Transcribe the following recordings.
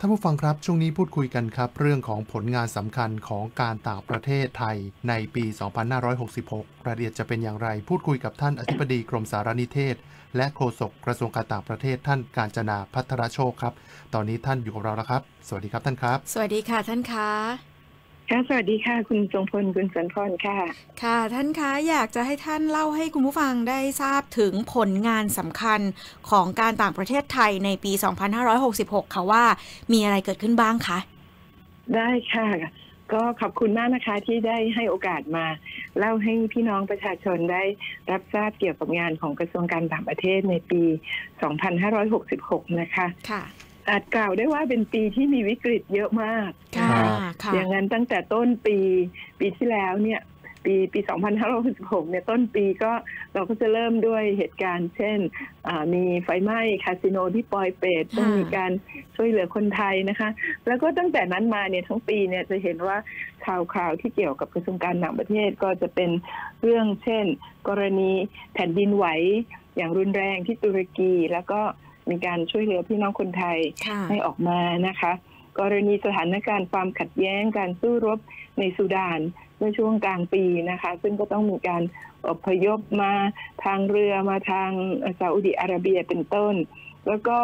ท่านผู้ฟังครับ ช่วงนี้พูดคุยกันครับ เรื่องของผลงานสำคัญของการต่างประเทศไทยในปี 2566 รายละเอียดจะเป็นอย่างไร พูดคุยกับท่านอธิบดีกรมสารนิเทศ และโฆษกกระทรวงการต่างประเทศท่านการจนาพัทรโชคครับ ตอนนี้ท่านอยู่กับเราแล้วครับ สวัสดีครับท่านครับ สวัสดีค่ะท่านคะ ค่ะสวัสดีค่ะ คุณทรงพลคุณสันพรค่ะ ค่ะท่านคะอยากจะให้ท่านเล่าให้คุณผู้ฟังได้ทราบถึงผลงานสำคัญของการต่างประเทศไทยในปี 2566 ค่ะว่ามีอะไรเกิดขึ้นบ้างคะได้ค่ะ ก็ขอบคุณมากนะคะที่ได้ให้โอกาสมา เล่าให้พี่น้องประชาชนได้รับทราบเกี่ยวกับงานของกระทรวงการต่างประเทศในปี 2566 นะคะค่ะ อาจกล่าวได้ว่าเป็นปีที่มีวิกฤตเยอะมากค่ะครับค่ะอย่างนั้นตั้งแต่ต้นปีปีที่แล้วเนี่ย ปีปี 2566 เนี่ยต้นปีก็เราก็จะเริ่มด้วยเหตุการณ์ เช่นอ่ามีไฟไหม้คาสิโนที่ปอยเปตต้องมีการช่วยเหลือคนไทยนะคะ แล้วก็ตั้งแต่นั้นมาเนี่ยทั้งปีเนี่ยจะเห็นว่าข่าวข่าวที่เกี่ยวกับกระทรวงการต่างประเทศก็จะเป็นเรื่องเช่น กรณีแผ่นดินไหวอย่างรุนแรงที่ตุรกีแล้วก็ มีการช่วยเหลือพี่น้องคนไทยค่ะให้ออกมานะคะ กรณีสถานการณ์ความขัดแย้งการสู้รบในสุดานเมื่อช่วงกลางปีนะคะ ซึ่งก็ต้องมีการอพยพมาทางเรือมาทางซาอุดิอาระเบียเป็นต้น แล้วก็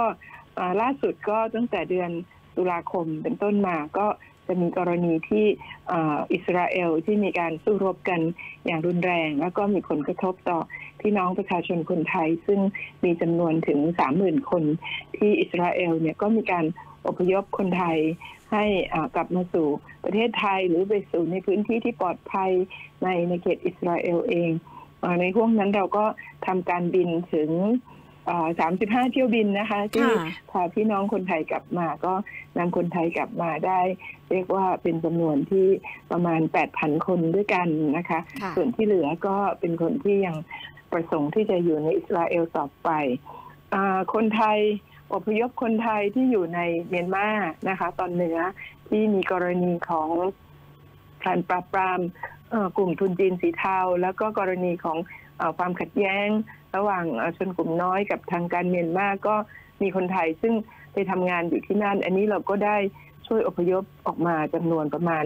อ่าล่าสุดก็ตั้งแต่เดือนตุลาคมเป็นต้นมาก็จะมีกรณีที่อ่าอิสราเอลที่มีการสู้รบกันอย่างรุนแรง แล้วก็มีผลกระทบต่อ พี่น้องประชาชนคนไทย ซึ่งมีจำนวนถึงสามหมื่นคนที่อิสราเอลเนี่ยก็มีการอพยพคนไทยให้อ่ากลับมาสู่ประเทศไทยหรือไปสู่ในพื้นที่ที่ปลอดภัยในในเขตอิสราเอลเองอาในห่วงนั้นเราก็ทำการบินถึงอ่า35 เที่ยวบินนะคะ ที่ค่ะพาพี่น้องคนไทยกลับมาก็นำคนไทยกลับมาได้ เรียกว่าเป็นจำนวนที่ประมาณ 8,000 คนด้วยกันนะคะค่ะส่วนที่เหลือก็เป็นคนที่ยัง ประสงค์ที่จะอยู่ในอิสราเอลต่อไปอคนไทยอพยพคนไทยที่อยู่ในเมียนมานะคะ ตอนเหนือที่มีกรณีของการปราบปรามกลุ่มทุนจีนสีเทา แล้วก็กรณีของอความขัดแย้ง ระหว่างชนกลุ่มน้อยกับทางการเมียนมาก็มีคนไทยซึ่งไปทำงานอยู่ที่นั่น อันนี้เราก็ได้ช่วยอพยพออกมาจำนวนประมาณ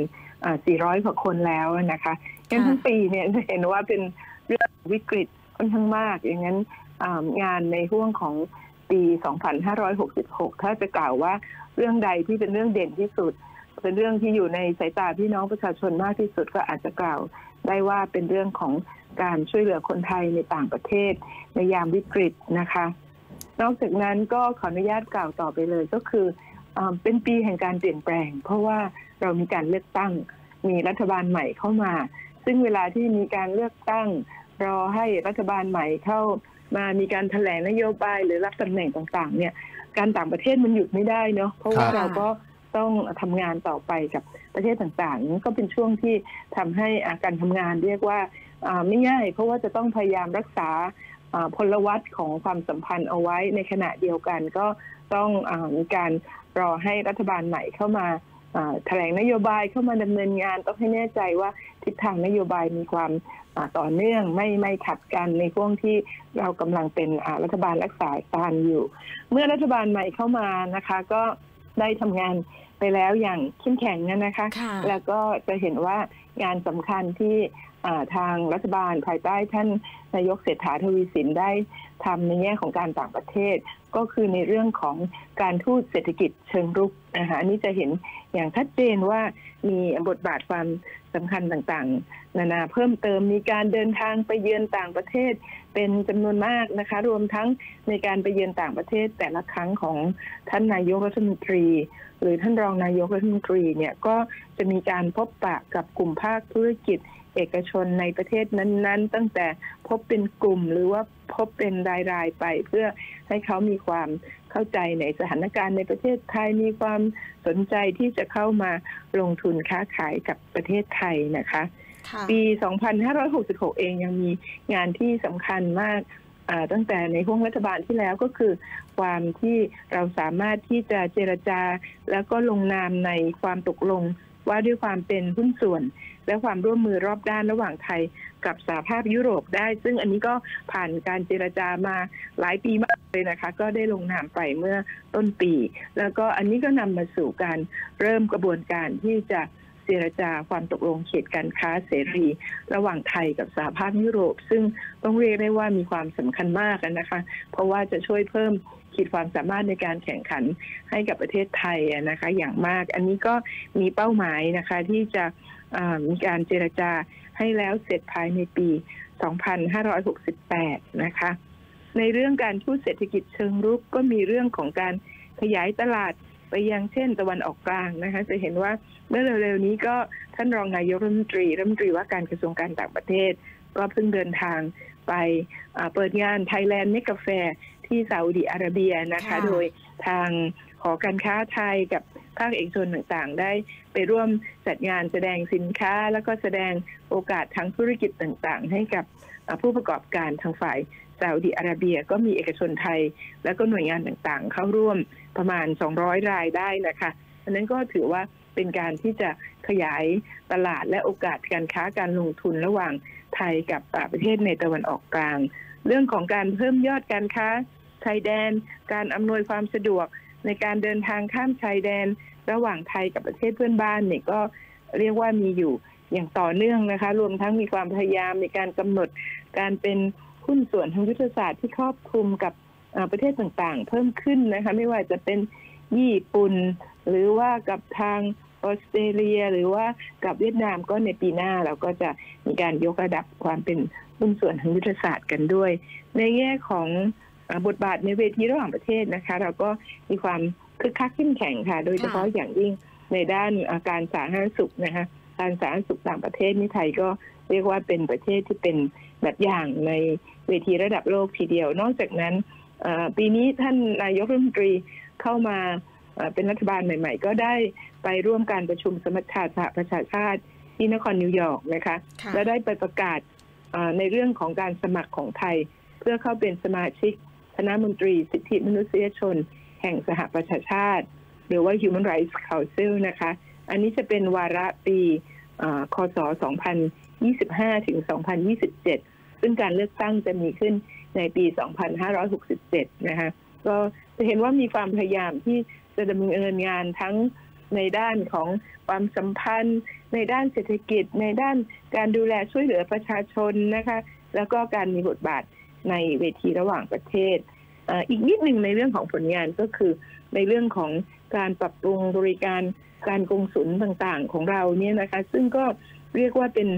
400กว่าคนแล้วนะคะงั้นทั้งปีเนี่ยเห็นว่าเป็นเรื่องวิกฤต ค่อนข้างมาก อย่างนั้นงานในห่วงของปี 2566 ถ้าจะกล่าวว่าเรื่องใดที่เป็นเรื่องเด่นที่สุด เป็นเรื่องที่อยู่ในสายตาพี่น้องประชาชนมากที่สุดก็อาจจะกล่าวได้ว่าเป็นเรื่องของการช่วยเหลือคนไทยในต่างประเทศ ในยามวิกฤตนะคะ นอกจากนั้นก็ขออนุญาตกล่าวต่อไปเลยก็คืออเป็นปีแห่งการเปลี่ยนแปลง เพราะว่าเรามีการเลือกตั้ง มีรัฐบาลใหม่เข้ามา ซึ่งเวลาที่มีการเลือกตั้ง รอให้รัฐบาลใหม่เข้ามามีการแถลงนโยบายหรือรับตำแหน่งต่างๆ เนี่ย การต่างประเทศมันหยุดไม่ได้เนาะเพราะว่าครับเราก็ต้องทำงานต่อไปกับประเทศต่างๆนี่ก็เป็นช่วงที่ทำให้อ่าการทำงานเรียกว่าอ่าไม่ง่าย เพราะว่าจะต้องพยายามรักษาอ่าพลวัตของความสัมพันธ์เอาไว้ในขณะเดียวกันก็ต้องอามีการรอให้รัฐบาลใหม่เข้ามาอ่าแถลงนโยบายเข้ามาดำเนินงานต้องให้แน่ใจว่าทิศทางนโยบายมีความอ่า ต่อเนื่องไม่ไม่ขัดกันในช่วงที่เรากำลังเป็นอ่ารัฐบาลรักษาการอยู่ เมื่อรัฐบาลใหม่เข้ามานะคะ ก็ได้ทำงานไปแล้วอย่างเข้มแข็งนะคะค่ะแล้วก็จะเห็นว่างานสำคัญที่อ่าทางรัฐบาลภายใต้ท่านนายกเศรษฐาทวีสินได้ทำในแง่ของการต่างประเทศ ก็คือในเรื่องของการทูตเศรษฐกิจเชิงรุกนะคะอันนี้จะเห็นอย่างชัดเจนว่ามีบทบาทความ สำคัญต่างๆ นานาเพิ่มเติมมีการเดินทางไปเยือนต่างประเทศเป็นจำนวนมากนะคะ รวมทั้งในการไปเยือนต่างประเทศแต่ละครั้งของท่านนายกรัฐมนตรี หรือท่านรองนายกรัฐมนตรีเนี่ยก็จะมีการพบปะกับกลุ่มภาคธุรกิจเอกชนในประเทศนั้น ๆ ตั้งแต่พบเป็นกลุ่มหรือว่าพบเป็นราย ๆ ไปเพื่อให้เขามีความ เข้าใจในสถานการณ์ในประเทศไทยมีความสนใจที่จะเข้ามาลงทุนค้าขายกับประเทศไทยนะคะค่ะปี 2566 เองยังมีงานที่สำคัญมากอ่าตั้งแต่ในห่วงรัฐบาลที่แล้วก็คือ ความที่เราสามารถที่จะเจรจา แล้วก็ลงนามในความตกลง ว่าด้วยความเป็นหุ้นส่วน และความร่วมมือรอบด้านระหว่างไทยกับสหภาพยุโรปได้ ซึ่งอันนี้ก็ผ่านการเจรจามาหลายปีมากเลยนะคะ ก็ได้ลงนามไปเมื่อต้นปี แล้วก็อันนี้ก็นำมาสู่การเริ่มกระบวนการที่จะเจรจาความตกลงเขตการค้าเสรี ระหว่างไทยกับสหภาพยุโรป ซึ่งต้องเรียกได้ว่ามีความสำคัญมากนะคะ เพราะว่าจะช่วยเพิ่ม ขีดความสามารถในการแข่งขันให้กับประเทศไทยนะคะอย่างมาก อันนี้ก็มีเป้าหมายนะคะที่จะมีการเจรจาให้แล้วเสร็จภายในปี 2568 นะคะ ในเรื่องการทูตเศรษฐกิจเชิงรุกก็มีเรื่องของการขยายตลาดไปยังเช่นตะวันออกกลางนะคะ จะเห็นว่าเมื่อเร็วๆนี้ก็ท่านรองนายกรัฐมนตรีรัฐมนตรีว่าการกระทรวงการต่างประเทศ ก็เพิ่งเดินทางไปเปิดงาน Thailand เมกาแฟ ที่ซาอุดีอาระเบียนะคะ โดยทางหอการค้าไทยกับภาคเอกชนต่างๆ ได้ไปร่วมจัดงานแสดงสินค้า แล้วก็แสดงโอกาสทางธุรกิจต่างๆ ให้กับผู้ประกอบการทางฝ่ายซาอุดีอาระเบียก็มีเอกชนไทย แล้วก็หน่วยงานต่างๆ เข้าร่วมประมาณ 200 รายได้นะคะอันนั้นก็ถือว่าเป็นการที่จะขยายตลาดและโอกาสการค้าการลงทุนระหว่างไทยกับประเทศในตะวันออกกลาง เรื่องของการเพิ่มยอดการค้า ชายแดน การอำนวยความสะดวกในการเดินทางข้ามชายแดน ระหว่างไทยกับประเทศเพื่อนบ้านเนี่ยก็เรียกว่ามีอยู่อย่างต่อเนื่องนะคะ รวมทั้งมีความพยายามในการกำหนดการเป็นหุ้นส่วนทางยุทธศาสตร์ที่ครอบคลุมกับประเทศต่างๆ เพิ่มขึ้นนะคะ ไม่ว่าจะเป็นญี่ปุ่น หรือว่ากับทางออสเตรเลีย หรือว่ากับเวียดนามก็ในปีหน้าเราก็จะมีการยกระดับความเป็นหุ้นส่วนทางยุทธศาสตร์กันด้วย ในแง่ของ บทบาทในเวทีระหว่างประเทศนะคะ เราก็มีความคึกคักขึ้นแข่งค่ะ โดยเฉพาะอย่างยิ่งในด้านอาการสาธารณสุขนะคะการสาธารณสุขต่างประเทศนี่ไทยก็เรียกว่าเป็นประเทศที่เป็นแบบอย่างในเวทีระดับโลกทีเดียว นอกจากนั้นปีนี้ท่านนายกรัฐมนตรีเข้ามาเป็นรัฐบาลใหม่ ๆ ก็ได้ไปร่วมการประชุมสมัชชาสหประชาชาติที่นครนิวยอร์กนะคะและได้ไปประกาศในเรื่องของการสมัครของไทย เพื่อเข้าเป็นสมาชิก คณะมนตรีสิทธิมนุษยชน แห่งสหประชาชาติ หรือว่า Human Rights Council นะคะ อันนี้จะเป็นวาระปีคศ 2025 ถึง 2027 ซึ่งการเลือกตั้งจะมีขึ้นในปี 2567 นะคะ ก็จะเห็นว่ามีความพยายามที่จะดำเนินงานทั้งในด้านของความสัมพันธ์ ในด้านเศรษฐกิจ ในด้านการดูแลช่วยเหลือประชาชนนะคะ แล้วก็การมีบทบาท ในเวทีระหว่างประเทศ อีกนิดหนึ่งในเรื่องของผลงานก็คือในเรื่องของการปรับปรุงบริการการกงสุลต่างๆของเราเนี่ยนะคะ ซึ่งก็เรียกว่าเป็น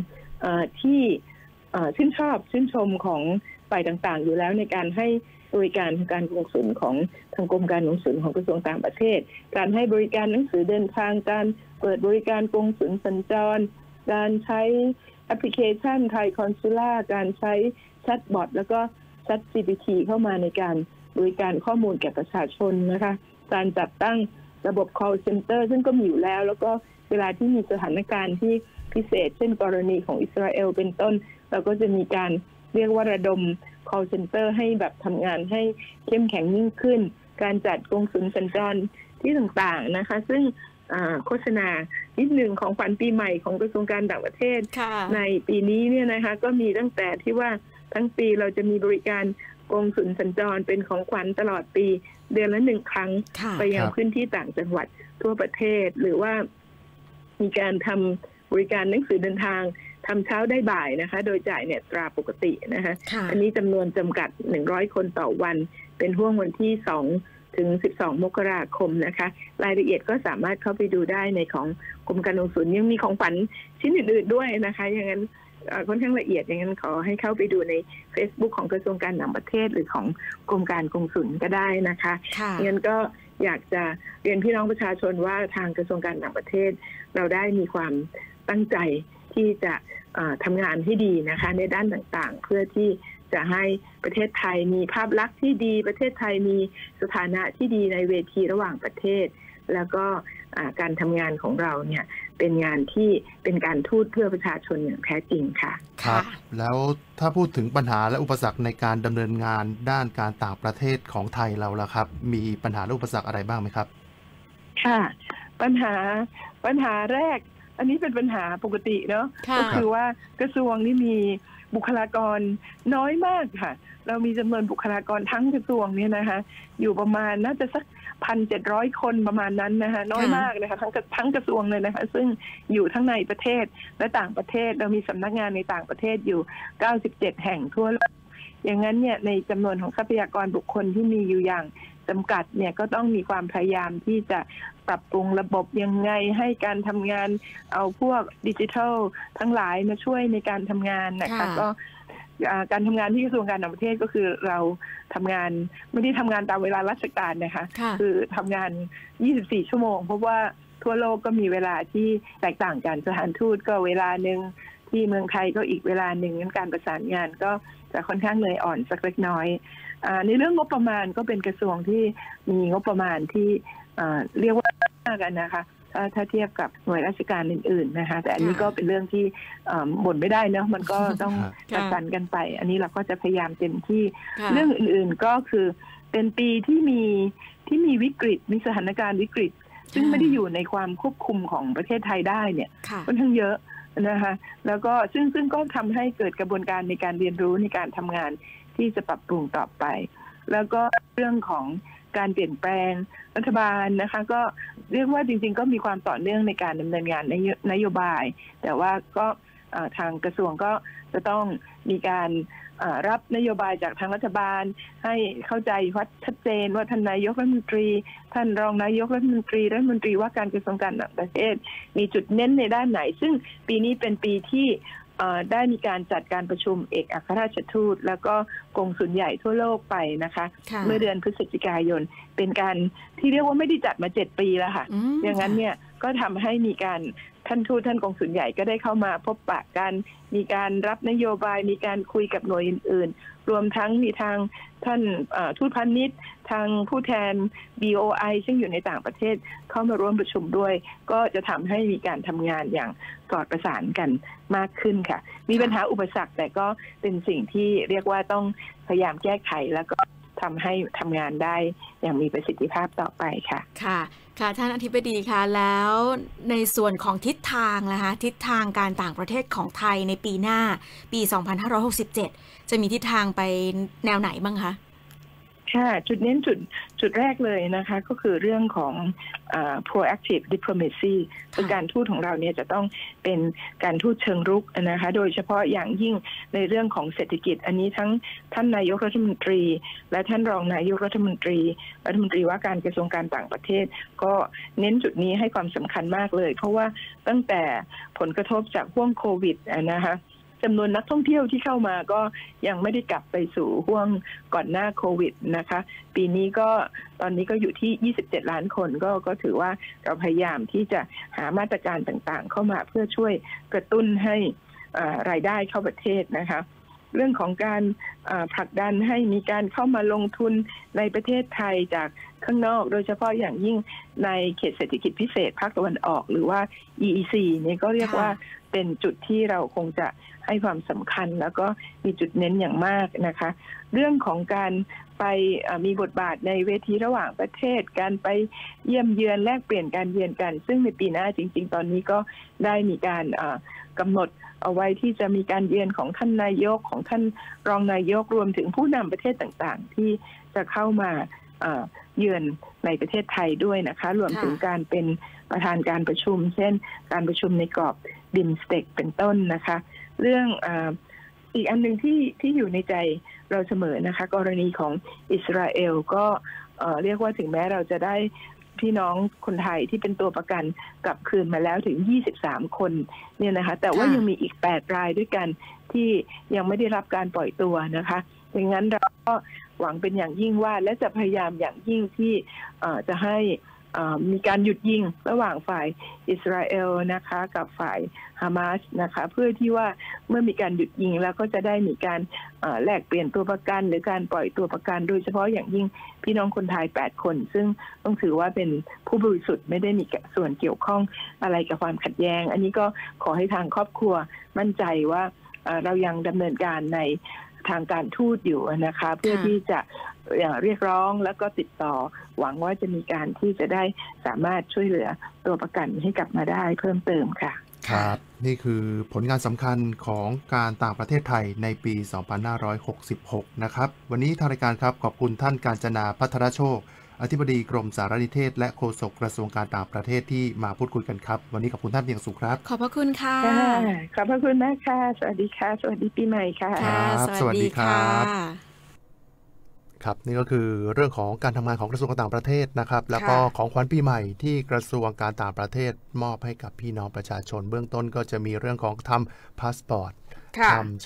ที่ชื่นชอบชื่นชมของฝ่ายต่างๆ อยู่แล้วในการให้บริการการกงสุลของทางกรมการกงสุลของกระทรวงต่างประเทศ การให้บริการหนังสือเดินทางการเปิดบริการกงสุลสัญจร การใช้แอปพลิเคชัน Thai Consular การใช้ chatbot แล้วก็ ChatGPT เข้ามาในการบริการข้อมูลแก่ประชาชนนะคะ การจัดตั้งระบบ call center ซึ่งก็มีอยู่แล้ว แล้วก็เวลาที่มีสถานการณ์ที่พิเศษ เช่นกรณีของอิสราเอลเป็นต้น เราก็จะมีการเรียกว่าระดม call center ให้แบบทำงานให้เข้มแข็งยิ่งขึ้น การจัดกงสุลสัญจรที่ต่างๆนะคะ ซึ่งโฆษณานิดหนึ่งของฝันปีใหม่ของกระทรวงการต่างประเทศ ในปีนี้เนี่ยนะคะ ก็มีตั้งแต่ที่ว่า ทั้งปีเราจะมีบริการกงสุลสัญจรเป็นของขวัญตลอดปี เดือนละหนึ่งครั้ง ไปยังพื้นที่ต่างจังหวัดทั่วประเทศ หรือว่ามีการทำบริการหนังสือเดินทางทำเช้าได้บ่ายนะคะ โดยจ่ายเนี่ยตราปกตินะคะอันนี้จำนวนจำกัดหนึ่งร้อยคนต่อวัน เป็นห่วงวันที่สองถึง 12 มกราคมนะคะ รายละเอียดก็สามารถเข้าไปดูได้ในของกรมการลงทุนยังมีของฝันชิ้นอื่นๆด้วยนะคะอย่างนั้น ค่อนข้างละเอียดอย่างนั้นขอให้เข้าไปดูใน Facebook ของกระทรวงการต่างประเทศ หรือของกรมการกงสุลก็ได้นะคะงั้นก็อยากจะเรียนพี่น้องประชาชนว่าทางกระทรวงการต่างประเทศ เราได้มีความตั้งใจที่จะทำงานที่ดีนะคะในด้านต่างๆ เพื่อที่จะให้ประเทศไทยมีภาพลักษณ์ที่ดี ประเทศไทยมีสถานะที่ดีในเวทีระหว่างประเทศ แล้วก็ การทำงานของเราเนี่ยเป็นงานที่เป็นการทูตเพื่อประชาชนอย่างแท้จริงค่ะครับแล้วถ้าพูดถึงปัญหาและอุปสรรคในการดำเนินงานด้านการต่างประเทศของไทยเราล่ะครับ มีปัญหาและอุปสรรคอะไรบ้างไหมครับ ค่ะ ปัญหาปัญหาแรก อันนี้เป็นปัญหาปกติเนาะค่ะก็คือว่ากระทรวงนี่มีบุคลากรน้อยมากค่ะ เรามีจำนวนบุคลากรทั้งกระทรวงเนี่ยนะคะอยู่ประมาณน่าจะสักพันเจ็ดร้อยคนประมาณนั้นนะคะน้อยมากนะคะทั้งกระทั้งกระทรวงเลยนะคะ ซึ่งอยู่ทั้งในประเทศและต่างประเทศเรามีสำนักงานในต่างประเทศอยู่97แห่งทั่วโลกอย่างนั้นเนี่ยในจำนวนของทรัพยากรบุคคลที่มีอยู่อย่างจำกัดเนี่ยก็ต้องมีความพยายามที่จะปรับปรุงระบบยังไงให้การทำงานเอาพวกดิจิทัลทั้งหลายมาช่วยในการทำงานนะคะค่ะก็อ่า การทำงานที่กระทรวงการต่างประเทศก็คือเราทำงานไม่ได้ทำงานตามเวลาราชการนะคะค่ะคือทำงาน 24 ชั่วโมง เพราะว่าทั่วโลกก็มีเวลาที่แตกต่างกันสถานทูตก็เวลาหนึ่งที่เมืองไทยก็อีกเวลาหนึ่งงั้นการประสานงานก็จะค่อนข้างเหนื่อยอ่อนสักเล็กน้อยอาในเรื่องงบประมาณก็เป็นกระทรวงที่มีงบประมาณที่อ่าเรียกว่ามากกันนะคะ ถ้าถ้าเทียบกับหน่วยราชการอื่น ๆนะคะ แต่อันนี้ค่ะก็เป็นเรื่องที่อ่าบ่นไม่ได้เนอะมันก็ต้องค่ะจัดสรรกันไป อันนี้เราก็จะพยายามเต็มที่ค่ะเรื่องอื่นๆก็คือ เป็นปีที่มีที่มีวิกฤตมีสถานการณ์วิกฤต ซึ่งไม่ได้อยู่ในความควบคุมของประเทศไทยได้เนี่ยค่ะค่อนข้างเยอะนะคะแล้วก็ซึ่งซึ่งก็ทำให้เกิดกระบวนการในการเรียนรู้ในการทำงานที่จะปรับปรุงต่อไป แล้วก็เรื่องของการเปลี่ยนแปลงรัฐบาลนะคะ ก็ เรียกว่าจริง ๆ ก็มีความต่อเนื่องในการดำเนินงานนโยนโยบาย แต่ว่าก็ทางกระทรวงก็จะต้องมีการรับนโยบายจากทางรัฐบาล ให้เข้าใจวัดชัดเจนว่าท่านนายกรัฐมนตรี ท่านรองนายกรัฐมนตรีรัฐมนตรีว่าการกระทรวงการต่างประเทศ มีจุดเน้นในด้านไหน ซึ่งปีนี้เป็นปีที่ ได้มีการจัดการประชุมเอกอัครราชทูต แล้วก็กงสุลใหญ่ทั่วโลกไปนะคะค่ะเมื่อเดือนพฤศจิกายน เป็นการที่เรียกว่าไม่ได้จัดมาเจ็ดปีแล้วค่ะมอย่างนั้นเนี่ย ก็ทำให้มีการท่านทูตท่านกองสุลใหญ่ก็ได้เข้ามาพบปะกัน มีการรับนโยบาย มีการคุยกับหน่วยอื่น ๆ รวมทั้งมีทางท่านทูตพาณิชทางผู้แทน BOI ซึ่งอยู่ในต่างประเทศเข้ามาร่วมประชุมด้วย ก็จะทำให้มีการทำงานอย่างสอดประสานกันมากขึ้นค่ะ มีปัญหาอุปสรรคแต่ก็เป็นสิ่งที่เรียกว่าต้องพยายามแก้ไขแล้วก็ทำให้ทำงานได้อย่างมีประสิทธิภาพต่อไปค่ะ ค่ะ ค่ะท่านอธิบดีคะแล้วในส่วนของทิศทางนะคะทิศทางการต่างประเทศของไทยในปีหน้าปี 2567 จะมีทิศทางไปแนวไหนบ้างคะ ค่ะจุดเน้นจุดจุดแรกเลยนะคะ ก็คือเรื่องของอา proactive diplomacy คือการทูตของเราเนี่ยจะต้องเป็นการทูตเชิงรุกนะคะ โดยเฉพาะอย่างยิ่งในเรื่องของเศรษฐกิจ อันนี้ทั้งท่านนายกรัฐมนตรี และท่านรองนายกรัฐมนตรี รัฐมนตรีว่าการกระทรวงการต่างประเทศ ก็เน้นจุดนี้ให้ความสำคัญมากเลย เพราะว่าตั้งแต่ผลกระทบจากห่วงโควิดอะนะคะ จำนวนนักท่องเที่ยวที่เข้ามาก็ยังไม่ได้กลับไปสู่ห่วงก่อนหน้าโควิดนะคะ ปีนี้ก็ตอนนี้ก็อยู่ที่ 27 ล้านคนก็ก็ถือว่าเราพยายามที่จะหามาตรการต่างๆ เข้ามาเพื่อช่วยกระตุ้นให้รายได้เข้าประเทศนะคะเรื่องของการผลักดันให้มีการเข้ามาลงทุนในประเทศไทยจากข้างนอก โดยเฉพาะอย่างยิ่งในเขตเศรษฐกิจพิเศษภาคตะวันออก หรือว่า EEC เนี่ยก็เรียกว่า เป็นจุดที่เราคงจะให้ความสำคัญ แล้วก็มีจุดเน้นอย่างมากนะคะ เรื่องของการไปมีบทบาทในเวทีระหว่างประเทศ การไปเยี่ยมเยือนแลกเปลี่ยนการเยือนกัน ซึ่งในปีหน้าจริง ๆ ตอนนี้ก็ได้มีการกำหนดเอาไว้ที่จะมีการเยือนของท่านนายกของท่านรองนายกรวมถึงผู้นำประเทศต่างๆ ที่จะเข้ามาเยือนในประเทศไทยด้วยนะคะ รวมถึงการเป็นประธานการประชุม เช่น การประชุมในกรอบ บิมสเต็กเป็นต้นนะคะ เรื่องอาอีกอันหนึ่งที่ที่อยู่ในใจเราเสมอนะคะ กรณีของอิสราเอลก็เอ่อเรียกว่าถึงแม้เราจะได้พี่น้องคนไทยที่เป็นตัวประกันกลับคืนมาแล้วถึง 23 คนเนี่ยนะคะ แต่ว่าค่ะยังมีอีก 8 รายด้วยกันที่ยังไม่ได้รับการปล่อยตัวนะคะดังนั้นเราก็หวังเป็นอย่างยิ่งว่าและจะพยายามอย่างยิ่งที่เอ่อจะให้เอ่อ มีการหยุดยิงระหว่างฝ่ายอิสราเอลนะคะ กับฝ่ายฮามาสนะคะ เพื่อที่ว่าเมื่อมีการหยุดยิงแล้วก็จะได้มีการแลกเปลี่ยนตัวประกัน หรือการปล่อยตัวประกัน โดยเฉพาะอย่างยิ่งพี่น้องคนไทย 8 คน ซึ่งต้องถือว่าเป็นผู้บริสุทธิ์ไม่ได้มีส่วนเกี่ยวข้องอะไรกับความขัดแย้ง อันนี้ก็ขอให้ทางครอบครัวมั่นใจว่าเรายังดำเนินการในทางการทูตอยู่นะคะ เพื่อที่จะ เอ่อเรียกร้องแล้วก็ติดต่อ หวังว่าจะมีการที่จะได้สามารถช่วยเหลือตัวประกันให้กลับมาได้เพิ่มเติมค่ะ ครับ นี่คือผลงานสำคัญของการต่างประเทศไทยในปี 2566 นะครับ วันนี้ทางรายการครับขอบคุณท่านการจนาพัทรโชค อธิบดีกรมสารนิเทศ และโฆษกกระทรวงการต่างประเทศที่มาพูดคุยกันครับ วันนี้ขอบคุณท่านเพียงสุขครับ ขอบพระคุณค่ะค่ะขอบพระคุณมากค่ะ สวัสดีค่ะ สวัสดีปีใหม่ค่ะครัค่ะบสสวัวัสสดีดีครัค่ะบ ครับนี่ก็คือเรื่องของการทำงานของกระทรวงการต่างประเทศนะครับ แล้วก็ค่ะของขวัญปีใหม่ที่กระทรวงการต่างประเทศ มอบให้กับพี่น้องประชาชน เบื้องต้นก็จะมีเรื่องของทำพาสปอร์ตค่ะทำ